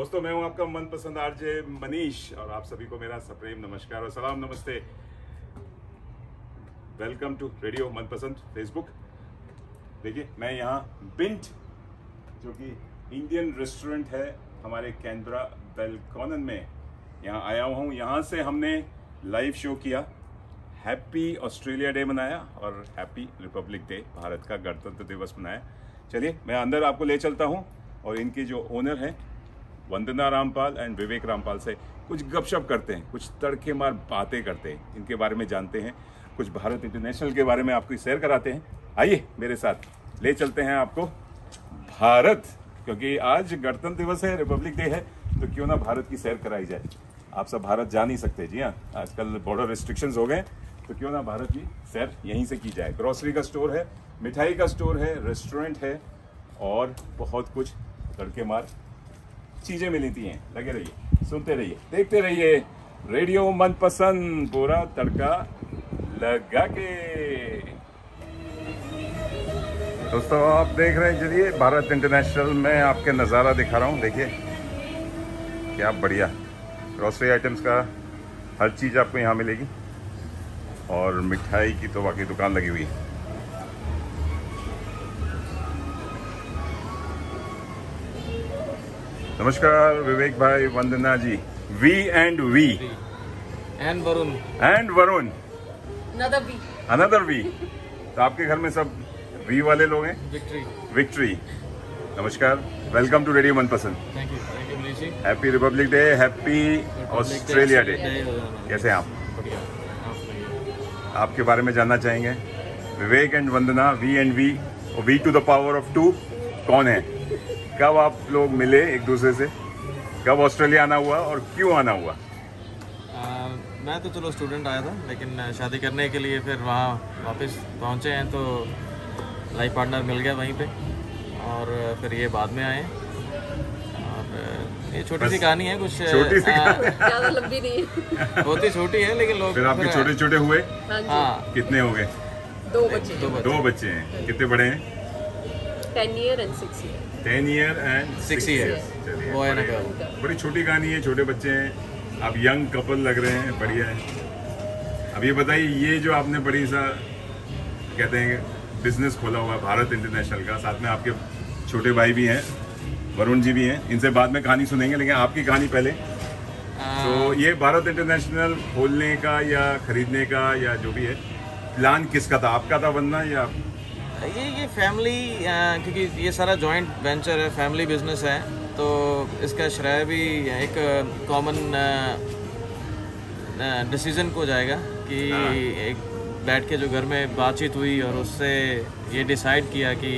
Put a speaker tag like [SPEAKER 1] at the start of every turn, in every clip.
[SPEAKER 1] दोस्तों, मैं हूँ आपका मनपसंद आरजे मनीष और आप सभी को मेरा सप्रेम नमस्कार और सलाम, नमस्ते। Welcome to radio Manpasand Facebook देखिए, मैं यहाँ बिंट जो कि इंडियन रेस्टोरेंट है हमारे कैनबरा बेलकॉनन में। यहाँ आया हूँ। यहाँ से हमने लाइव शो किया। हैप्पी ऑस्ट्रेलिया डे मनाया और हैप्पी रिपब्लिक डे भारत का गणतंत्र दिवस मनाया। चलिए, मैं अंदर आपको ले चलता हूँ और इनके जो ओनर हैं वंदना रामपाल एंड विवेक रामपाल से कुछ गपशप करते हैं, कुछ तड़के मार बातें करते हैं, इनके बारे में जानते हैं, कुछ भारत इंटरनेशनल के बारे में आपको शेयर कराते हैं। आइए मेरे साथ, ले चलते हैं आपको भारत, क्योंकि आज गणतंत्र दिवस है रिपब्लिक डे है तो क्यों ना भारत की सैर कराई जाए। आप सब भारत जा नहीं सकते, जी हाँ आजकल बॉर्डर रिस्ट्रिक्शंस हो गए तो क्यों ना भारत की सैर यहीं से की जाए। ग्रोसरी का स्टोर है, मिठाई का स्टोर है रेस्टोरेंट है, और बहुत कुछ तड़के मार चीज़ें मिलती हैं। लगे रहिए, सुनते रहिए, देखते रहिए। रेडियो मनपसंद पूरा तड़का लगा के। दोस्तों, आप देख रहे हैं, चलिए, भारत इंटरनेशनल में आपके नज़ारा दिखा रहा हूँ। देखिए, क्या बढ़िया। ग्रॉसरी आइटम्स का हर चीज़ आपको यहाँ मिलेगी। और मिठाई की तो बाकी दुकान लगी हुई है। नमस्कार विवेक भाई Vandana ji. V and V
[SPEAKER 2] and Varun.
[SPEAKER 1] And Varun. Another V तो आपके घर में सब वी वाले लोग हैं?
[SPEAKER 2] विक्ट्री
[SPEAKER 1] विक्ट्री नमस्कार। Welcome to radio Manpasand
[SPEAKER 2] thank you thank you Manish ji
[SPEAKER 1] happy Republic Day happy Australia Day कैसे हैं आप?
[SPEAKER 2] बढ़िया।
[SPEAKER 1] आपके बारे में जानना चाहेंगे? Vivek and Vandana V and V V to the power of two कौन है? कब आप लोग मिले एक दूसरे से? कब ऑस्ट्रेलिया आना हुआ और क्यों आना हुआ?
[SPEAKER 2] आ, मैं तो चलो स्टूडेंट आया था लेकिन शादी करने के लिए फिर वहाँ वापस पहुँचे हैं तो लाइफ पार्टनर मिल गया वहीं पे और फिर ये बाद में आए। और ये छोटी सी कहानी है कुछ
[SPEAKER 1] छोटी सी
[SPEAKER 3] ज़्यादा लंबी नहीं है।
[SPEAKER 2] बहुत ही छोटी है लेकिन लोग
[SPEAKER 1] फिर आपके छोटे छोटे हुए?
[SPEAKER 3] हाँ
[SPEAKER 2] हाँ।
[SPEAKER 1] कितने हो गए?
[SPEAKER 3] दो बच्चे।
[SPEAKER 2] दो बच्चे।
[SPEAKER 1] दो बच्चे हैं। कितने बड़े हैं?
[SPEAKER 3] Ten year and six year
[SPEAKER 1] ten year and six
[SPEAKER 2] girl.
[SPEAKER 1] बड़ी छोटी कहानी है छोटे बच्चे हैं। आप यंग कपल लग रहे हैं बढ़िया है। अब ये बताइए ये जो आपने बड़ी सा कहते हैं बिज़नेस खोला हुआ है भारत इंटरनेशनल का साथ में आपके छोटे भाई भी हैं वरुण जी भी हैं इनसे बाद में कहानी सुनेंगे लेकिन आपकी कहानी पहले।
[SPEAKER 2] आ,
[SPEAKER 1] तो ये भारत इंटरनेशनल खोलने का या खरीदने का या जो भी है प्लान किसका था? आपका था बनना या
[SPEAKER 2] ये ये फैमिली क्योंकि ये सारा जॉइंट वेंचर है फैमिली बिज़नेस है तो इसका श्रेय भी एक कॉमन डिसीज़न को जाएगा कि एक बैठ के जो घर में बातचीत हुई और उससे ये डिसाइड किया कि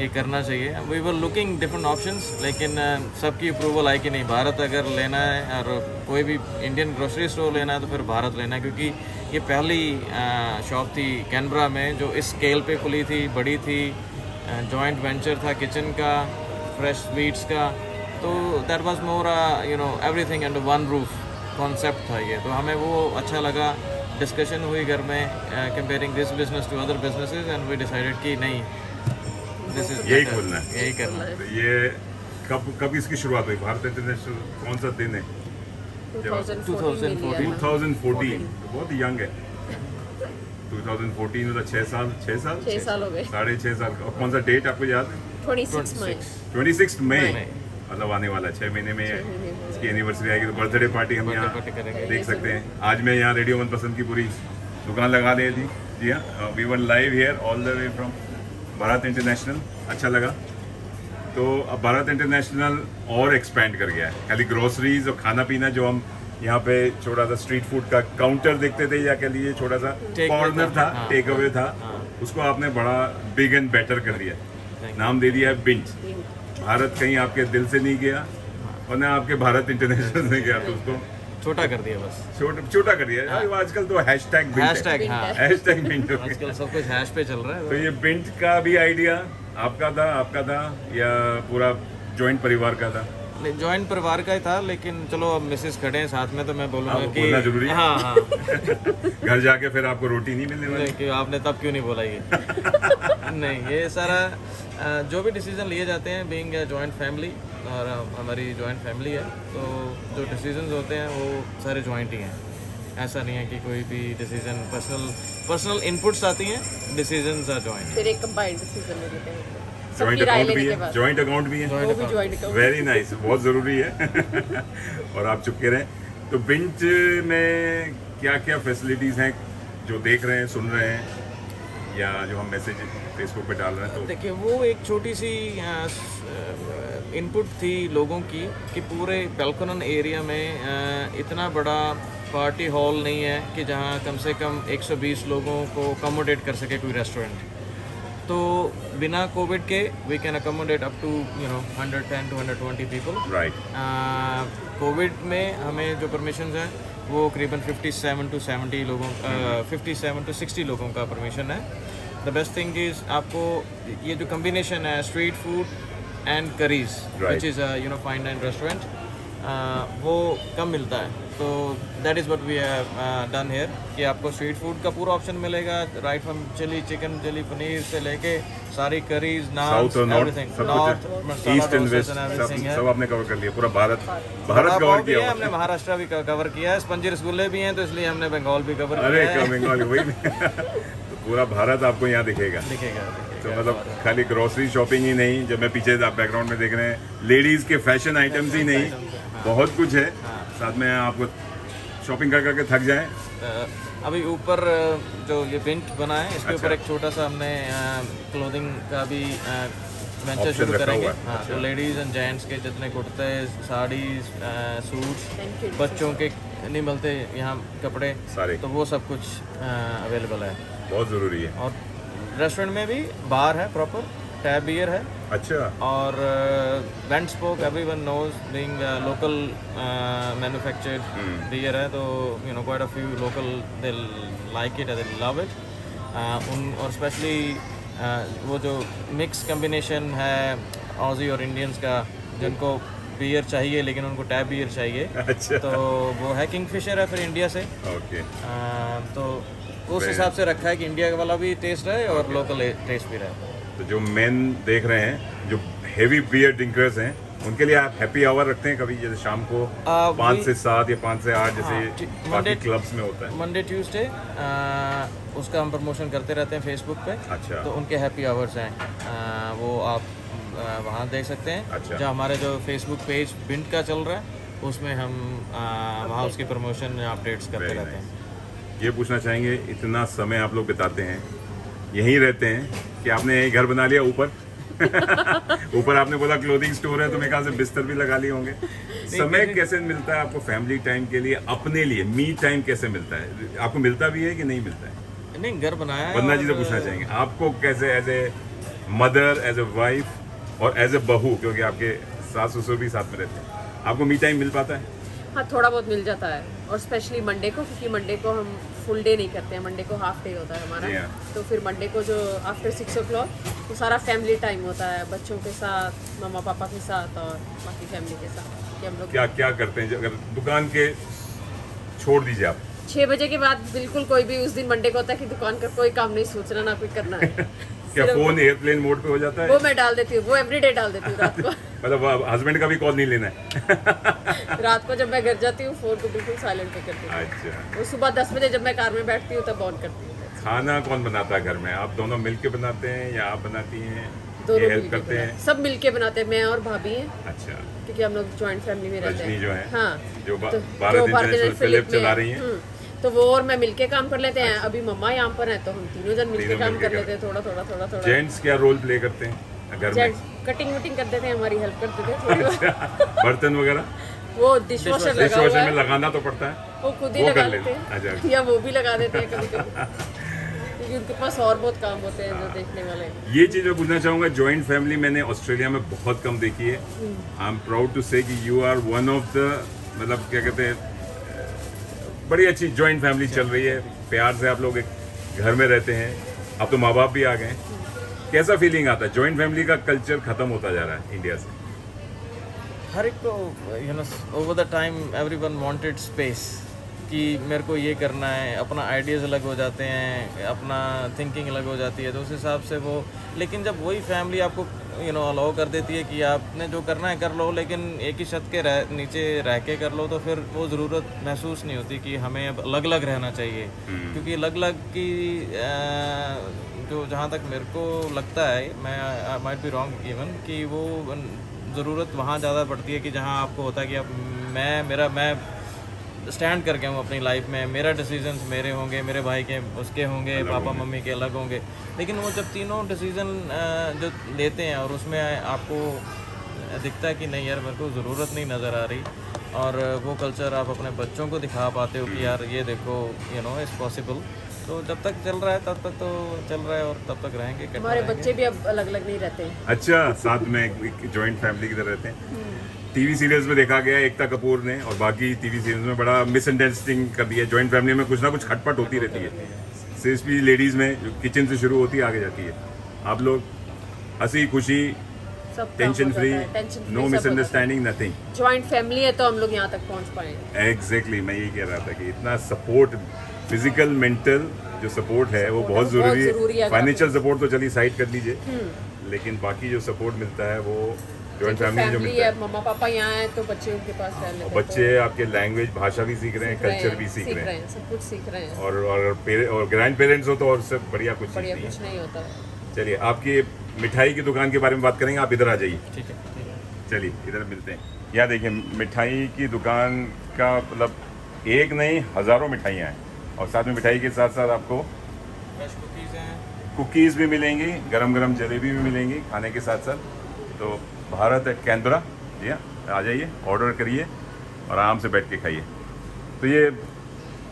[SPEAKER 2] ये करना चाहिए। We were looking different options लेकिन सबकी अप्रूवल आई कि नहीं भारत अगर लेना है और कोई भी इंडियन ग्रोसरी स्टोर लेना है तो फिर भारत लेना है क्योंकि ये पहली शॉप थी कैनबरा में जो इस स्केल पे खुली थी बड़ी थी जॉइंट वेंचर था किचन का फ्रेश स्वीट्स का तो that was more you know everything under one roof concept था ये। तो हमें वो अच्छा लगा। डिस्कशन हुई घर में comparing this business to other businesses and we decided कि नहीं दिस इज़
[SPEAKER 1] यही खोलना है।
[SPEAKER 2] यही करना है।
[SPEAKER 1] तो ये कब कब इसकी शुरुआत हुई? भारत इंटरनेशनल कौन सा दिन है?
[SPEAKER 3] 2014
[SPEAKER 1] 2014 तो बहुत यंग है। 2014 मतलब छह साल छह साल?
[SPEAKER 3] छह साल हो गए।
[SPEAKER 1] साढ़े छह साल का। कौन सा डेट आपको याद है?
[SPEAKER 3] 26 मई।
[SPEAKER 1] 26 मई।
[SPEAKER 2] मई।
[SPEAKER 1] मतलब आने वाला है, छह महीने में। इसकी एनिवर्सरी आएगी तो बर्थडे पार्टी हम यहाँ देख सकते हैं। आज मैं यहाँ रेडियो मन पसंद की पूरी दुकान लगा दी थी। जी हाँ we were live here all the way from Bharat International अच्छा लगा। तो अब भारत इंटरनेशनल और एक्सपेंड कर गया है। खाली ग्रोसरीज और खाना पीना जो हम यहाँ पे छोटा सा स्ट्रीट फ़ूड का काउंटर देखते थे या कह लीजिए छोटा सा कॉर्नर
[SPEAKER 2] था, हाँ।
[SPEAKER 1] टेक अवे था उसको आपने बड़ा बिग एंड बेटर कर दिया। नाम दे दिया है बिंच भारत कहीं आपके दिल से नहीं गया और ना आपके भारत इंटरनेशनल से गया तो उसको
[SPEAKER 2] छोटा कर दिया बस।
[SPEAKER 1] छोटा छोटा कर दिया। अरे आजकल तो हैशटैग
[SPEAKER 2] हैशटैग हाँ।
[SPEAKER 1] हैशटैग बिंट हो गया।
[SPEAKER 2] आजकल सब कुछ हैश पे चल रहा है।
[SPEAKER 1] तो ये बिंट का भी आइडिया आपका था आपका था या पूरा जॉइंट परिवार का था?
[SPEAKER 2] ज्वाइंट परिवार का ही था लेकिन चलो अब मिसेस खड़े हैं साथ में तो मैं बोलूँगा कि
[SPEAKER 1] ज़रूरी है।
[SPEAKER 2] हाँ हाँ।
[SPEAKER 1] घर जाके फिर आपको रोटी नहीं मिलने वाली?
[SPEAKER 2] कि आपने तब क्यों नहीं बोला ये? नहीं ये सारा जो भी डिसीज़न लिए जाते हैं बीइंग जॉइंट फैमिली और हमारी जॉइंट फैमिली है तो जो डिसीज़न होते हैं वो सारे जॉइंट ही हैं। ऐसा नहीं है कि कोई भी डिसीज़न पर्सनल पर्सनल इनपुट्स आती हैं डिसीजंस आर जॉइंट
[SPEAKER 3] फिर एक कंबाइंड डिसीज़न ले लेते हैं। राय
[SPEAKER 1] अकाउंट भी है जॉइंट अकाउंट भी है।
[SPEAKER 3] वो भी ज्वाइंट अकाउंट
[SPEAKER 1] वेरी नाइस बहुत ज़रूरी है। और आप चुपके रहें। तो बिंच में क्या क्या फैसिलिटीज़ हैं जो देख रहे हैं सुन रहे हैं या जो हम मैसेज फेसबुक पे डाल रहे हैं तो
[SPEAKER 2] देखिए वो एक छोटी सी इनपुट थी लोगों की कि पूरे बेलकोनन एरिया में इतना बड़ा पार्टी हॉल नहीं है कि जहाँ कम से कम 120 लोगों को अकोमोडेट कर सके कोई रेस्टोरेंट तो बिना कोविड के we can accommodate up to you know 110 to 120 people
[SPEAKER 1] right
[SPEAKER 2] Covid में हमें जो परमिशन है वो करीबन 57 टू 70 लोगों फिफ्टी सेवन टू 60 लोगों का परमिशन है। द बेस्ट थिंग इज़ आपको ये जो कम्बिनेशन है street food and curries which is you know fine and restaurant वो कम मिलता है। तो that is what we have done here कि आपको स्ट्रीट फ़ूड का पूरा ऑप्शन मिलेगा right from chilli chicken chilli paneer से लेके सारी curries
[SPEAKER 1] north east and west सब आपने कवर कर लिया पूरा भारत भारत कवर किया
[SPEAKER 2] है हमने महाराष्ट्र भी कवर किया है स्पंजी रसगुल्ले भी हैं तो इसलिए हमने बंगाल भी कवर
[SPEAKER 1] अरे
[SPEAKER 2] किया है।
[SPEAKER 1] क्या बंगाली वही तो पूरा भारत आपको यहाँ दिखेगा।
[SPEAKER 2] दिखेगा
[SPEAKER 1] तो मतलब खाली ग्रोसरी शॉपिंग ही नहीं जब मैं पीछे आप बैकग्राउंड में देख रहे हैं लेडीज़ के फ़ैशन आइटम्स ही नहीं बहुत कुछ है। साथ में आपको शॉपिंग कर करके थक जाए।
[SPEAKER 2] अभी ऊपर जो ये बेंच बना है इसके ऊपर एक छोटा सा हमने क्लोथिंग का भी वेंचर शुरू करेंगे।
[SPEAKER 1] है,
[SPEAKER 2] हाँ तो लेडीज़ एंड जेंट्स के जितने कुर्ते साड़ीज सूट्स बच्चों के नहीं मिलते यहाँ कपड़े
[SPEAKER 1] सारे।
[SPEAKER 2] तो वो सब कुछ अवेलेबल है।
[SPEAKER 1] बहुत ज़रूरी है।
[SPEAKER 2] और रेस्टोरेंट में भी बार है प्रॉपर टैब बियर है।
[SPEAKER 1] अच्छा।
[SPEAKER 2] और went spoke everyone knows being local manufactured beer है तो you know quite a few local they like it they love it उन और स्पेशली uh, वो जो मिक्स कम्बिनेशन है ऑजी और इंडियंस का जिनको बियर चाहिए लेकिन उनको टैब बियर चाहिए
[SPEAKER 1] अच्छा।
[SPEAKER 2] तो वो है किंग फिशर है फिर इंडिया से।
[SPEAKER 1] ओके
[SPEAKER 2] आ, तो उस हिसाब से रखा है कि इंडिया वाला भी टेस्ट रहे और लोकल टेस्ट भी रहे।
[SPEAKER 1] तो जो मेन देख रहे हैं जो हेवी बियर ड्रिंकर्स हैं उनके लिए आप हैप्पी आवर रखते हैं कभी? जैसे शाम को पाँच से सात या पाँच से आठ जैसे
[SPEAKER 2] हाँ,
[SPEAKER 1] बाकी क्लब्स में होता है।
[SPEAKER 2] मंडे ट्यूसडे उसका हम प्रमोशन करते रहते हैं फेसबुक पे।
[SPEAKER 1] अच्छा।
[SPEAKER 2] तो उनके हैप्पी आवर्स हैं। आ, वो आप आ, वहाँ देख सकते हैं।
[SPEAKER 1] अच्छा।
[SPEAKER 2] जो हमारे जो फेसबुक पेज बिंट का चल रहा है उसमें हम वहाँ उसकी प्रमोशन अपडेट्स करते रहते हैं।
[SPEAKER 1] ये पूछना चाहेंगे इतना समय आप लोग बिताते हैं यहीं रहते हैं कि आपने यही घर बना लिया ऊपर। ऊपर आपने बोला क्लोथिंग स्टोर है तो मेरे ख्याल से बिस्तर भी लगा लिए होंगे। समय कैसे मिलता है आपको फैमिली टाइम के लिए अपने लिए मी टाइम कैसे मिलता है? आपको मिलता भी है कि नहीं मिलता है?
[SPEAKER 2] नहीं घर बनाया
[SPEAKER 1] वंदना जी से पूछना चाहेंगे आपको कैसे as a mother as a wife और एज ए बहू क्योंकि आपके सास ससुर भी साथ में रहते हैं आपको मी टाइम मिल पाता है?
[SPEAKER 3] हाँ थोड़ा बहुत मिल जाता है और स्पेशली मंडे को क्योंकि मंडे को हम फुल डे नहीं करते हैं। मंडे को हाफ़ डे होता है हमारा। तो फिर मंडे को जो आफ्टर सिक्स ओ क्लॉक वो सारा फैमिली टाइम होता है बच्चों के साथ मम्मा पापा के साथ और बाकी फैमिली के साथ कि हम लोग
[SPEAKER 1] क्या क्या करते हैं? अगर दुकान के छोड़ दीजिए आप।
[SPEAKER 3] छः बजे के बाद बिल्कुल कोई भी उस दिन मंडे को होता है कि दुकान का कोई काम नहीं सोचना ना कोई करना है।
[SPEAKER 1] क्या फ़ोन एयरप्लेन मोड पे हो जाता है?
[SPEAKER 3] वो मैं डाल देती हूँ वो एवरीडे डाल देती हूँ रात को।
[SPEAKER 1] मतलब हस्बैंड का भी कॉल नहीं लेना है।
[SPEAKER 3] रात को जब मैं घर जाती हूँ फ़ोन को बिल्कुल साइलेंट पे करती हूँ।
[SPEAKER 1] अच्छा।
[SPEAKER 3] वो सुबह दस बजे जब मैं कार में बैठती हूँ तब ऑन करती हूँ।
[SPEAKER 1] खाना कौन बनाता है घर में? आप दोनों मिलके बनाते हैं या आप बनाती हैं?
[SPEAKER 3] दोनों
[SPEAKER 1] हेल्प करते हैं?
[SPEAKER 3] सब मिलके बनाते हैं। मैं और भाभी हैं।
[SPEAKER 1] अच्छा।
[SPEAKER 3] क्योंकि हम लोग ज्वाइंट फैमिली में रहते हैं।
[SPEAKER 1] जो है
[SPEAKER 3] हाँ।
[SPEAKER 1] जो बा-
[SPEAKER 3] तो
[SPEAKER 1] भारत इंटरनेशनल फिलिप चला रही हैं।
[SPEAKER 3] हम्म, तो वो और मैं मिलके काम कर लेते हैं। अभी मम्मा यहाँ पर है तो हम तीनों जन मिलके काम कर लेते हैं थोड़ा थोड़ा थोड़ा थोड़ा।
[SPEAKER 1] जेंट्स क्या रोल प्ले करते हैं? घर में।
[SPEAKER 3] कटिंग वटिंग कर देते हैं हमारी हेल्प कर देते हैं थोड़ी
[SPEAKER 1] बर्तन वगैरह?
[SPEAKER 3] वो डिश वॉशर
[SPEAKER 1] डिश वॉशर में लगाना तो पड़ता है।
[SPEAKER 3] वो खुद ही लगा लेते हैं।
[SPEAKER 1] अच्छा
[SPEAKER 3] या वो भी लगा देते हैं कभी कभी। क्योंकि उनके पास और बहुत काम होते हैं जो देखने वाले
[SPEAKER 1] ये चीज़ मैं पूछना चाहूँगा जॉइंट फैमिली मैंने ऑस्ट्रेलिया में बहुत कम देखी है। I am proud to say कि you are one of the मतलब क्या कहते हैं बड़ी अच्छी ज्वाइंट फैमिली चल रही है। प्यार से आप लोग एक घर में रहते हैं। अब तो माँ बाप भी आ गए कैसा फीलिंग आता है? ज्वाइंट फैमिली का कल्चर खत्म होता जा रहा है इंडिया से।
[SPEAKER 2] हर एक को you know over the time everyone wanted space कि मेरे को ये करना है अपना आइडियाज़ अलग हो जाते हैं अपना थिंकिंग अलग हो जाती है तो उस हिसाब से वो लेकिन जब वही फैमिली आपको यू नो अलाउ कर देती है कि आपने जो करना है कर लो लेकिन एक ही छत के रह नीचे रह के कर लो तो फिर वो ज़रूरत महसूस नहीं होती कि हमें अब अलग अलग रहना चाहिए। क्योंकि अलग अलग की जो जहाँ तक मेरे को लगता है मैं I might be wrong even कि वो ज़रूरत वहाँ ज़्यादा पड़ती है कि जहाँ आपको होता है कि अब मैं मेरा मैं स्टैंड करके हूँ अपनी लाइफ में मेरा डिसीज़न मेरे होंगे मेरे भाई के उसके होंगे पापा मम्मी के अलग होंगे। लेकिन वो जब तीनों डिसीज़न जो लेते हैं और उसमें आपको दिखता है कि नहीं यार मेरे को ज़रूरत नहीं नज़र आ रही और वो कल्चर आप अपने बच्चों को दिखा पाते हो कि यार ये देखो यू नो इज़ पॉसिबल तो जब तक चल रहा है तब तक तो चल रहा है और तब तक रहेंगे
[SPEAKER 3] हमारे बच्चे भी अब अलग अलग नहीं रहते हैं।
[SPEAKER 1] अच्छा साथ में एक जॉइंट फैमिली की तरह रहते हैं। टीवी सीरियल्स में देखा गया है एकता कपूर ने और बाकी टीवी सीरियल्स में बड़ा मिसअंडरस्टैंडिंग कर दिया जॉइंट फैमिली में कुछ ना कुछ खटपट होती रहती है। सिर्फ़ लेडीज़ में जो किचन से शुरू होती है आगे जाती है। आप लोग हँसी खुशी tension free no misunderstanding nothing
[SPEAKER 3] joint family है तो हम लोग यहाँ तक पहुँच पाए।
[SPEAKER 1] एग्जैक्टली मैं यही कह रहा था कि इतना सपोर्ट फ़िज़िकल मेंटल जो सपोर्ट है वो बहुत ज़रूरी है। फाइनेंशियल सपोर्ट तो चलिए साइड कर लीजिए। लेकिन बाकी जो सपोर्ट मिलता है वो जॉइंट फैमिली जो मिलता
[SPEAKER 3] है मम्मा पापा यहाँ हैं तो बच्चे उनके पास रह लेते
[SPEAKER 1] और
[SPEAKER 3] हैं,
[SPEAKER 1] बच्चे आपके लैंग्वेज भाषा भी सीख रहे हैं कल्चर भी सीख रहे हैं।
[SPEAKER 3] सब कुछ सीख रहे हैं।
[SPEAKER 1] और और और ग्रैंड पेरेंट्स हो तो और सब बढ़िया कुछ
[SPEAKER 3] बढ़िया कुछ
[SPEAKER 1] हैं।
[SPEAKER 3] नहीं होता।
[SPEAKER 1] चलिए आपकी मिठाई की दुकान के बारे में बात करेंगे आप इधर आ जाइए।
[SPEAKER 2] ठीक है
[SPEAKER 1] चलिए इधर मिलते हैं। यहाँ देखिए मिठाई की दुकान का मतलब एक नहीं हज़ारों मिठाइयाँ हैं। और साथ में मिठाई के साथ साथ आपको
[SPEAKER 2] हैं।
[SPEAKER 1] कुकीज़ भी मिलेंगी गरम गरम जलेबी भी मिलेंगी खाने के साथ साथ। तो भारत है कैनबरा जी हाँ आ जाइए ऑर्डर करिए और आराम से बैठ के खाइए। तो ये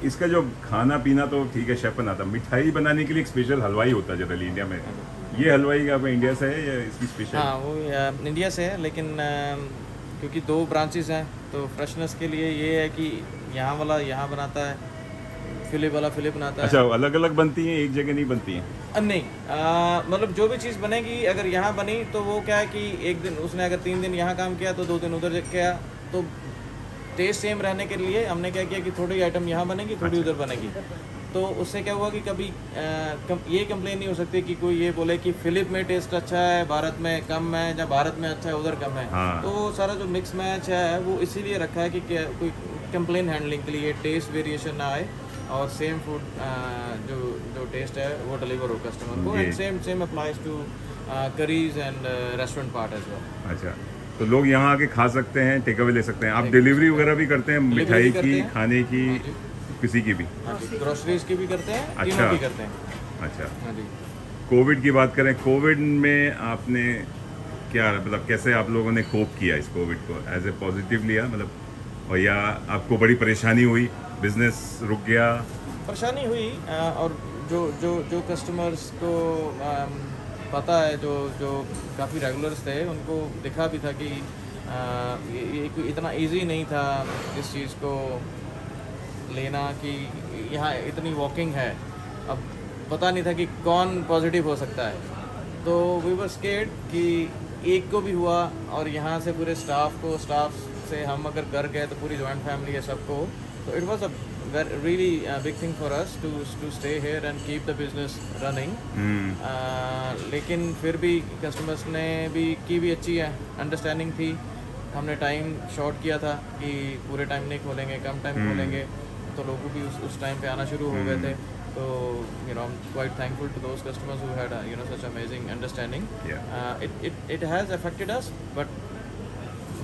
[SPEAKER 1] इसका जो खाना पीना तो ठीक है शेफ बनाता मिठाई बनाने के लिए एक स्पेशल हलवाई होता है जनरली इंडिया में। ये हलवाई का इंडिया से है या इसकी स्पेशल
[SPEAKER 2] हाँ वो इंडिया से है लेकिन क्योंकि दो ब्रांचेस हैं तो फ्रेशनेस के लिए ये है कि यहाँ वाला यहाँ बनाता है फिलिप वाला फिलिप बनाता है।
[SPEAKER 1] अच्छा अलग अलग बनती हैं एक जगह नहीं बनती हैं?
[SPEAKER 2] नहीं मतलब जो भी चीज़ बनेगी अगर यहाँ बनी तो वो क्या है कि एक दिन उसने अगर तीन दिन यहाँ काम किया तो दो दिन उधर किया। तो टेस्ट सेम रहने के लिए हमने क्या किया कि थोड़ी आइटम यहाँ बनेगी थोड़ी
[SPEAKER 1] अच्छा।
[SPEAKER 2] उधर बनेगी। तो उससे क्या हुआ कि कभी कम, ये कंप्लेन नहीं हो सकती कि कोई ये बोले कि फिलिप में टेस्ट अच्छा है भारत में कम है या भारत में अच्छा है उधर कम है।
[SPEAKER 1] हाँ।
[SPEAKER 2] तो वो सारा जो मिक्स मैच है वो इसीलिए रखा है कि कोई कंप्लेन हैंडलिंग के लिए टेस्ट वेरिएशन ना आए। और सेम फ़ूड जो जो टेस्ट है वो डिलीवर हो कस्टमर को. And same same applies to curries and restaurant part as well
[SPEAKER 1] अच्छा. तो लोग यहाँ आके खा सकते हैं टेक अवे ले सकते हैं. आप डिलीवरी वगैरह भी करते हैं मिठाई की
[SPEAKER 2] हैं।
[SPEAKER 1] खाने की
[SPEAKER 2] हाँ
[SPEAKER 1] किसी की भी?
[SPEAKER 2] हाँ ग्रोसरीज की भी करते हैं
[SPEAKER 1] अच्छा।
[SPEAKER 2] की करते हैं.
[SPEAKER 1] अच्छा.
[SPEAKER 2] हाँ
[SPEAKER 1] कोविड की बात करें कोविड में आपने क्या मतलब कैसे आप लोगों ने कोप किया इस कोविड को? एज ए पॉजिटिव लिया मतलब और या आपको बड़ी परेशानी हुई? बिज़नेस रुक गया।
[SPEAKER 2] परेशानी हुई और जो जो जो कस्टमर्स को पता है जो जो काफ़ी रेगुलर्स थे उनको दिखा भी था कि ये, इतना इजी नहीं था इस चीज़ को लेना कि यहाँ इतनी वॉकिंग है। अब पता नहीं था कि कौन पॉजिटिव हो सकता है। तो वी वर स्केर्ड कि एक को भी हुआ और यहाँ से पूरे स्टाफ को स्टाफ से हम अगर घर गए तो पूरी जॉइंट फैमिली है सबको। तो it was a really uh, big thing for us to to stay here and keep the business running.
[SPEAKER 1] Hmm,
[SPEAKER 2] Uh, लेकिन फिर भी कस्टमर्स ने भी की भी अच्छी है अंडरस्टैंडिंग थी। हमने टाइम शॉर्ट किया था कि पूरे टाइम नहीं खोलेंगे कम टाइम खोलेंगे। तो लोगों भी उस उस टाइम पे आना शुरू हो गए थे। तो you know quite thankful to those customers who had you know such amazing understanding
[SPEAKER 1] Yeah.
[SPEAKER 2] It it it has affected us but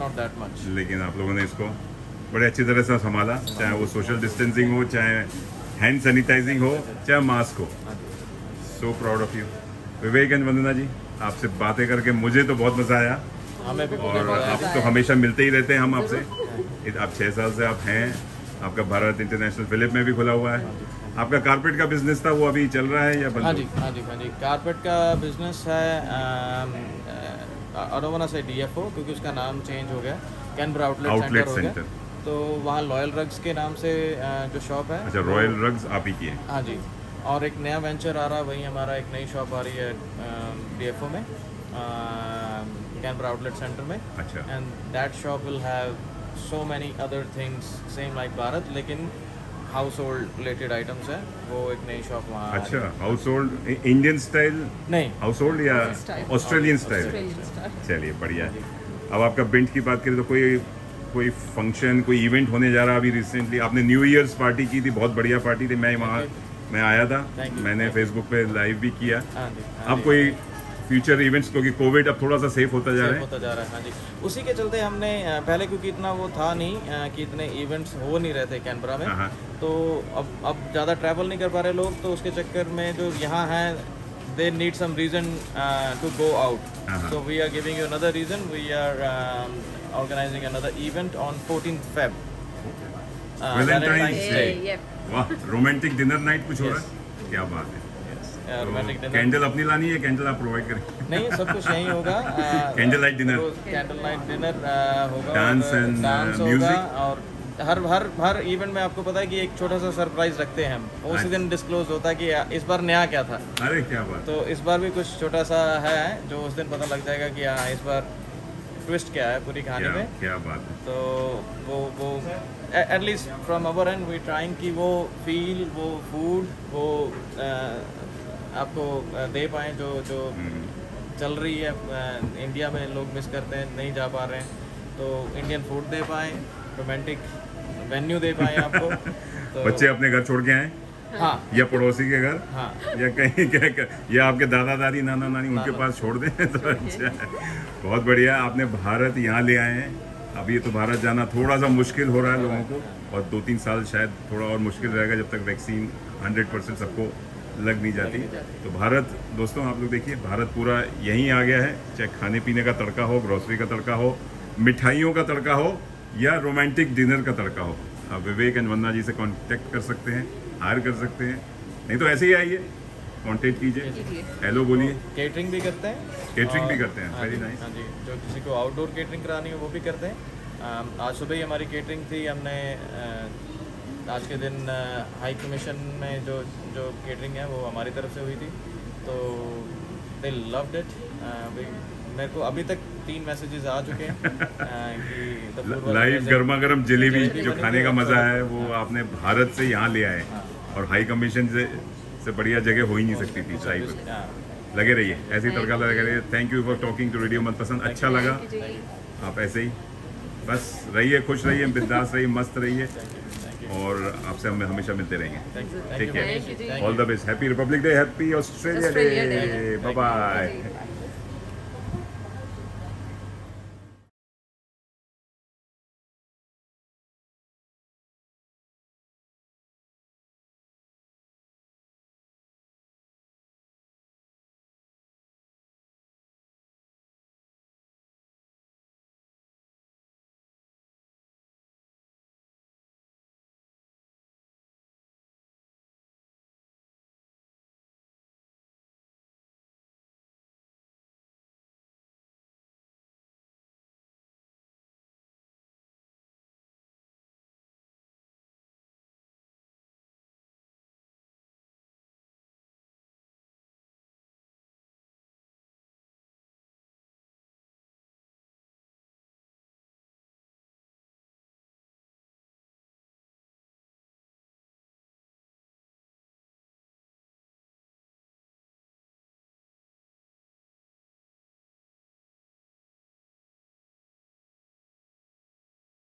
[SPEAKER 2] not that much
[SPEAKER 1] लेकिन आप लोगों ने इसको बड़े अच्छी तरह से संभाला चाहे वो सोशल डिस्टेंसिंग हो चाहे हैंड सैनिटाइजिंग हो चाहे मास्क हो। So proud of you Vivek and Vandana ji आपसे बातें करके मुझे तो बहुत मज़ा आया। और आप तो हमेशा मिलते ही रहते हैं हम आपसे। आप छः साल से आप हैं आपका भारत इंटरनेशनल फिलिप में भी खुला हुआ है। आपका कारपेट का बिज़नेस था वो अभी चल रहा है या बंद
[SPEAKER 2] हाँ जी हाँ जी हाँ जी। कारपेट का बिज़नेस है अडोवना से डीएफओ क्योंकि उसका नाम चेंज हो गया। कैनबरा आउटलेट सेंटर हो गया। तो वहाँ लॉयल रग्स के नाम से जो शॉप है।
[SPEAKER 1] अच्छा रॉयल तो, रग्स आप ही की है?
[SPEAKER 2] हाँ जी। और एक नया वेंचर आ रहा है वहीं हमारा एक नई शॉप आ रही है डीएफओ में कैनबरा आउटलेट सेंटर में।
[SPEAKER 1] अच्छा।
[SPEAKER 2] And that shop will have so many other things same like Bharat लेकिन हाउस होल्ड रिलेटेड आइटम्स है वो एक नई शॉप वहाँ
[SPEAKER 1] अच्छा हाउस होल्ड इंडियन स्टाइल
[SPEAKER 2] नहीं
[SPEAKER 1] हाउस होल्ड या ऑस्ट्रेलियन स्टाइल चलिए बढ़िया। अब आपका बिंट की बात करें तो कोई कोई फ़ंक्शन कोई इवेंट होने जा रहा अभी रिसेंटली आपने न्यू ईयर्स पार्टी की थी बहुत बढ़िया पार्टी थी। मैं वहाँ मैं आया था। मैंने फेसबुक पे लाइव भी किया।
[SPEAKER 2] हाँ हाँ
[SPEAKER 1] अब कोई फ्यूचर इवेंट्स क्योंकि कोविड अब थोड़ा सा सेफ़ होता जा रहा है।
[SPEAKER 2] होता जा रहा है हाँ जी। उसी के चलते हमने पहले क्योंकि इतना वो था नहीं कि इतने इवेंट्स हो नहीं रहे थे कैनबरा में।
[SPEAKER 1] हाँ, हाँ।
[SPEAKER 2] तो अब अब ज़्यादा ट्रैवल नहीं कर पा रहे लोग तो उसके चक्कर में जो यहाँ हैं they need some reason to go out
[SPEAKER 1] हाँ, हाँ।
[SPEAKER 2] so we are giving you another reason. We are um, organizing another event on 14th feb Okay. uh,
[SPEAKER 1] Valentine's
[SPEAKER 3] Yeah,
[SPEAKER 1] Day.
[SPEAKER 3] yeah.
[SPEAKER 1] वाह रोमांटिक डिनर नाइट कुछ हो रहा है क्या बात है
[SPEAKER 2] romantic dinner.
[SPEAKER 1] कैंडल अपनी लानी है कैंडल आप प्रोवाइड करें
[SPEAKER 2] नहीं सब कुछ यही होगा
[SPEAKER 1] Candle light dinner.
[SPEAKER 2] Candle light dinner होगा और डांस
[SPEAKER 1] uh,
[SPEAKER 2] होगा
[SPEAKER 1] music.
[SPEAKER 2] और हर हर हर इवेंट में आपको पता है कि एक छोटा सा सरप्राइज़ रखते हैं हम उसी। दिन डिस्क्लोज होता है कि इस बार नया क्या था
[SPEAKER 1] अरे क्या बात
[SPEAKER 2] तो इस बार भी कुछ छोटा सा है जो उस दिन पता लग जाएगा कि हाँ इस बार ट्विस्ट क्या है पूरी कहानी में?
[SPEAKER 1] क्या बात है।
[SPEAKER 2] तो वो वो at least from our end we trying कि वो फील वो फ़ूड वो आपको दे पाए जो जो
[SPEAKER 1] हम्म।
[SPEAKER 2] चल रही है इंडिया में लोग मिस करते हैं नहीं जा पा रहे हैं तो इंडियन फ़ूड दे पाए रोमांटिक वेन्यू दे पाए आपको तो
[SPEAKER 1] बच्चे अपने घर छोड़ के आए?
[SPEAKER 2] हाँ।
[SPEAKER 1] या पड़ोसी के घर।
[SPEAKER 2] हाँ।
[SPEAKER 1] या कहीं क्या क्या या आपके दादा दादी नाना नानी उनके पास छोड़ दें तो अच्छा। है बहुत बढ़िया आपने भारत यहाँ ले आए हैं। अभी तो भारत जाना थोड़ा सा मुश्किल हो रहा है लोगों को और दो तीन साल शायद थोड़ा और मुश्किल रहेगा जब तक वैक्सीन हंड्रेड परसेंट सबको लग नहीं जाती। तो भारत दोस्तों आप लोग देखिए भारत पूरा यहीं आ गया है चाहे खाने पीने का तड़का हो ग्रॉसरी का तड़का हो मिठाइयों का तड़का हो या रोमांटिक डिनर का तड़का हो। आप विवेक एंड वंदना जी से कांटेक्ट कर सकते हैं। हायर कर सकते हैं। नहीं तो ऐसे ही आइए कांटेक्ट कीजिए। हेलो बोलिए।
[SPEAKER 2] केटरिंग भी करते हैं?
[SPEAKER 1] Catering भी करते हैं,
[SPEAKER 2] हाँ
[SPEAKER 1] very
[SPEAKER 2] जी, हाँ जी। जो किसी को आउटडोर केटरिंग करानी है वो भी करते हैं। आज सुबह ही हमारी केटरिंग थी हमने आज के दिन हाई कमीशन में जो जो केटरिंग है वो हमारी तरफ़ से हुई थी। तो दे लव्ड इट मेरे को अभी तक तीन मैसेजेस आ चुके हैं
[SPEAKER 1] लाइव गर्मा गर्म जलेबी
[SPEAKER 2] जलेबी
[SPEAKER 1] जो खाने का मज़ा है। वो आपने भारत से यहाँ ले आए। और हाई कमीशन से से बढ़िया जगह हो ही नहीं सकती थी शाही पे
[SPEAKER 2] हाँ,
[SPEAKER 1] लगे रहिए ऐसे ही तड़का लगे रहिए। Thank you for talking to radio Manpasand अच्छा लगा। आप ऐसे ही बस रहिए खुश रहिए बिंदास रहिए मस्त रहिए। और आपसे हम हमेशा मिलते रहेंगे।
[SPEAKER 2] ठीक। Thank
[SPEAKER 1] all the best happy Republic Day happy Australia Day. Bye bye